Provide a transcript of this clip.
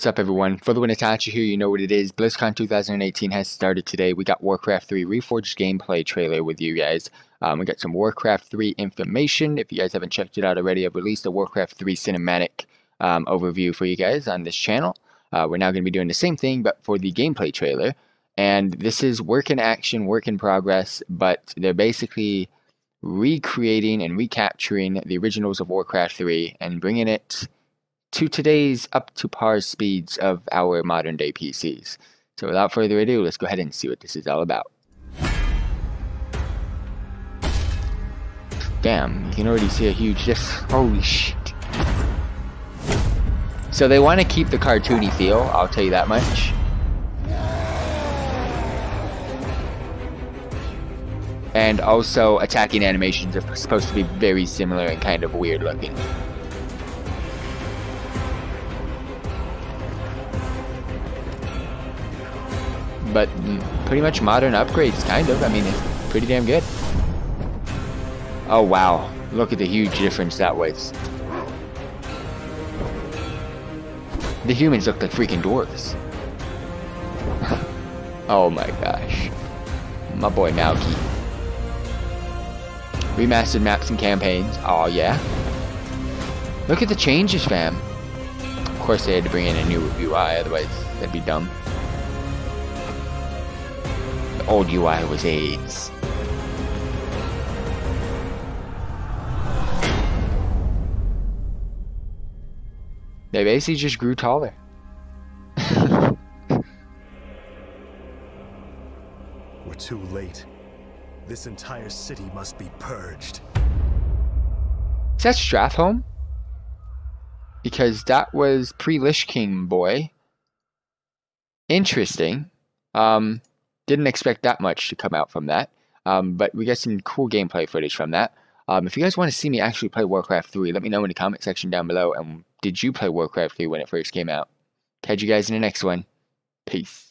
What's up, everyone? For the Itachi here, you know what it is. BlizzCon 2018 has started today. We got Warcraft 3 Reforged gameplay trailer with you guys. Um, we got some Warcraft 3 information. If you guys haven't checked it out already, I've released a Warcraft 3 cinematic um, overview for you guys on this channel. Uh, we're now going to be doing the same thing, but for the gameplay trailer. And this is work in action, work in progress, but they're basically recreating and recapturing the originals of Warcraft 3 and bringing it to today's up to par speeds of our modern day PCs. So without further ado, let's go ahead and see what this is all about. Damn, you can already see a huge difference. Holy shit. So they want to keep the cartoony feel, I'll tell you that much. And also, attacking animations are supposed to be very similar and kind of weird looking. But pretty much modern upgrades, kind of. I mean, it's pretty damn good. Oh, wow. Look at the huge difference that was. The humans look like freaking dwarves. oh my gosh. My boy Malky. Remastered maps and campaigns. Oh yeah. Look at the changes, fam. Of course they had to bring in a new UI, otherwise that'd be dumb old UI was AIDS. They basically just grew taller. We're too late. This entire city must be purged. Is that Stratholme? Because that was pre-Lich King boy. Interesting. Um, didn't expect that much to come out from that, um, but we got some cool gameplay footage from that. Um, if you guys want to see me actually play Warcraft 3, let me know in the comment section down below. And did you play Warcraft 3 when it first came out? Catch you guys in the next one. Peace.